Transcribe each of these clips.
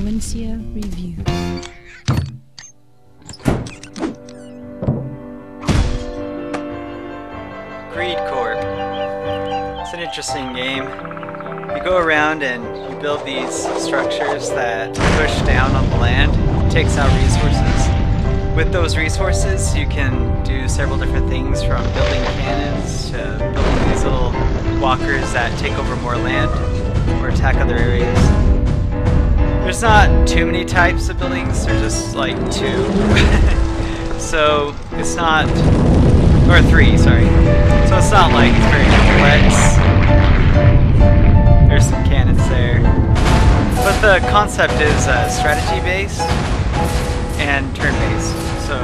Roencia Review. Greed Corp. It's an interesting game. You go around and you build these structures that push down on the land, takes out resources. With those resources, you can do several different things from building cannons to building these little walkers that take over more land or attack other areas. There's not too many types of buildings, there's just like two. so it's not or three, sorry. So it's not like it's very complex. There's some cannons there. But the concept is uh, strategy based and turn based. So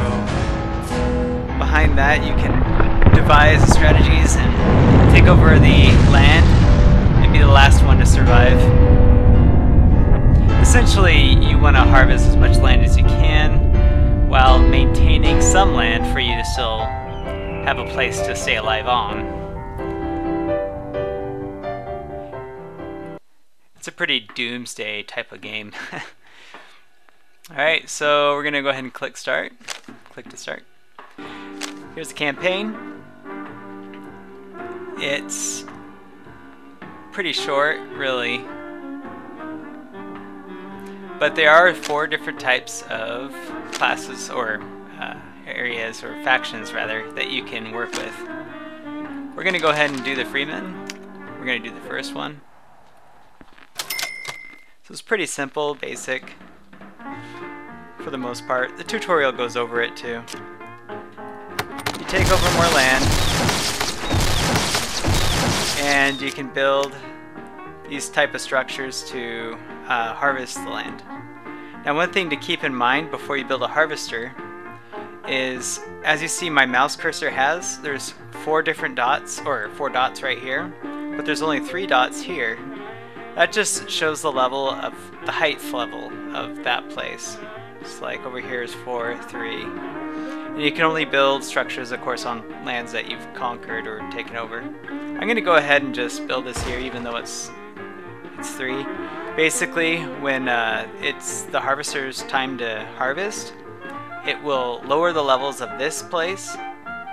behind that you can devise strategies and take over the land and be the last one to survive. Essentially, you want to harvest as much land as you can while maintaining some land for you to still have a place to stay alive on. It's a pretty doomsday type of game. Alright, so we're gonna go ahead and click start. Click to start. Here's the campaign. It's pretty short, really. But there are four different types of classes or uh, areas, or factions rather, that you can work with. We're going to go ahead and do the Freeman. We're going to do the first one. So it's pretty simple, basic, for the most part. The tutorial goes over it too. You take over more land, and you can build these type of structures to uh, harvest the land. Now one thing to keep in mind before you build a harvester is, as you see my mouse cursor has, there's four different dots, or four dots right here, but there's only three dots here. That just shows the level of, the height level of that place. It's like over here is four, three. And you can only build structures, of course, on lands that you've conquered or taken over. I'm going to go ahead and just build this here, even though it's it's three. Basically, when uh, it's the harvester's time to harvest, it will lower the levels of this place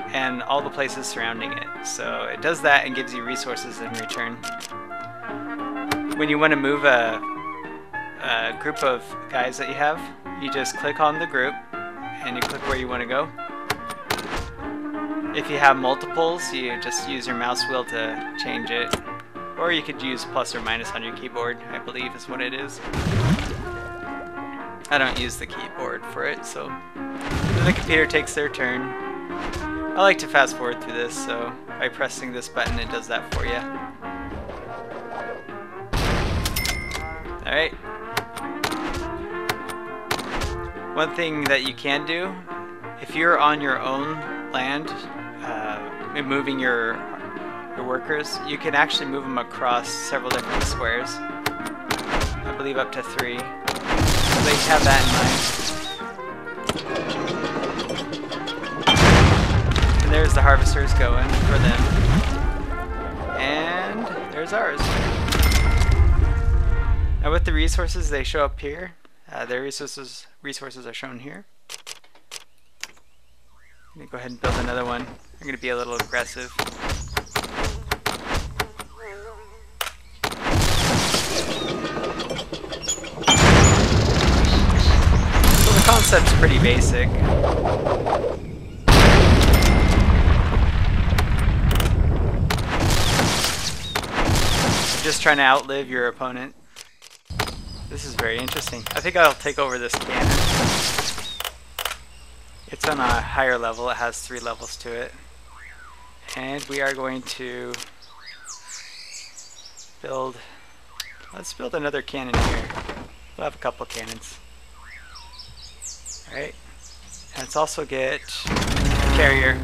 and all the places surrounding it. So it does that and gives you resources in return. When you want to move a, a group of guys that you have, you just click on the group and you click where you want to go. If you have multiples, you just use your mouse wheel to change it. Or you could use plus or minus on your keyboard, I believe is what it is. I don't use the keyboard for it, so the computer takes their turn. I like to fast forward through this, so by pressing this button it does that for you. Alright. One thing that you can do, if you're on your own land, uh, moving your your workers, you can actually move them across several different squares. I believe up to three. So they have that in mind. And there's the harvesters going for them. And there's ours. Now with the resources, they show up here. Uh, their resources resources are shown here. I'm gonna go ahead and build another one. I'm gonna be a little aggressive. Concept's pretty basic. Just trying to outlive your opponent. This is very interesting. I think I'll take over this cannon. It's on a higher level, it has three levels to it. And we are going to build, let's build another cannon here. We'll have a couple cannons. Right. Let's also get carrier.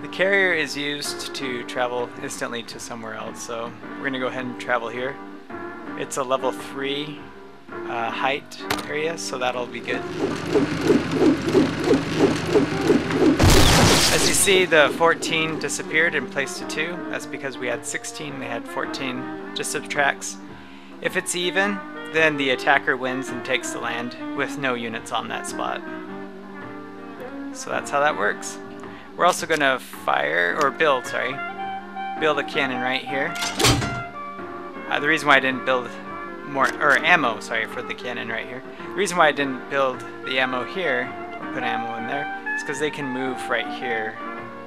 The carrier is used to travel instantly to somewhere else, so we're to go ahead and travel here. It's a level 3 uh, height area, so that'll be good. As you see, the 14 disappeared and placed to 2. That's because we had 16, they had 14. Just subtracts If it's even, then the attacker wins and takes the land with no units on that spot. So that's how that works. We're also going to fire, or build, sorry, build a cannon right here. Uh, the reason why I didn't build more, or ammo, sorry, for the cannon right here. The reason why I didn't build the ammo here, or put ammo in there, is because they can move right here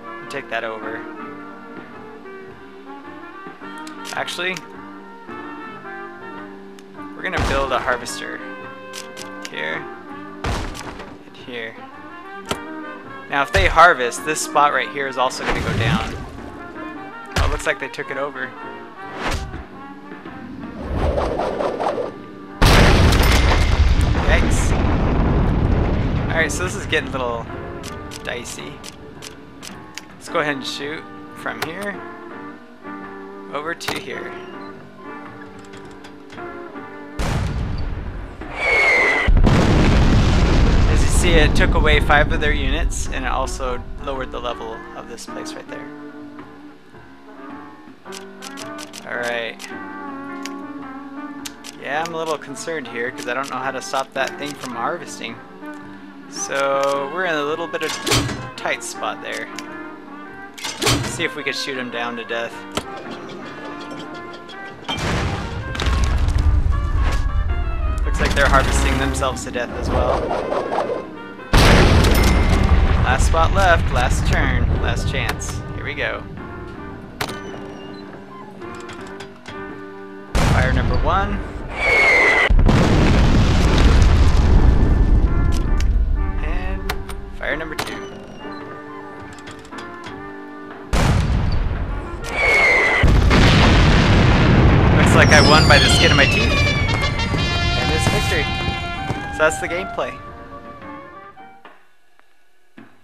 and take that over. Actually, we're gonna build a harvester here and here. Now if they harvest, this spot right here is also gonna go down. Oh, looks like they took it over. Yikes. Alright, so this is getting a little dicey. Let's go ahead and shoot from here over to here. It uh, took away five of their units, and it also lowered the level of this place right there. Alright. Yeah, I'm a little concerned here, because I don't know how to stop that thing from harvesting. So, we're in a little bit of tight spot there. Let's see if we could shoot him down to death. Looks like they're harvesting themselves to death as well. Last spot left, last turn, last chance. Here we go. Fire number one. And fire number two. Looks like I won by the skin of my teeth And it's victory. So that's the gameplay.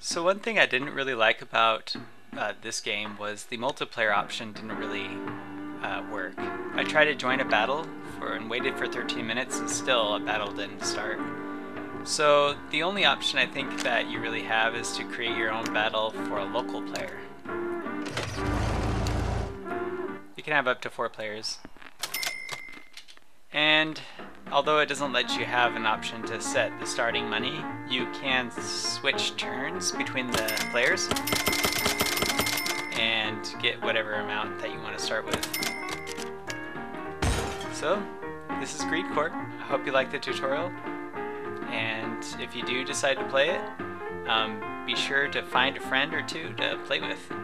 So one thing I didn't really like about uh, this game was the multiplayer option didn't really uh, work. I tried to join a battle for and waited for 13 minutes and still a battle didn't start. So the only option I think that you really have is to create your own battle for a local player. You can have up to four players. And although it doesn't let you have an option to set the starting money, you can switch turns between the players and get whatever amount that you want to start with. So, this is Greed Corp. I hope you liked the tutorial, and if you do decide to play it, um, be sure to find a friend or two to play with.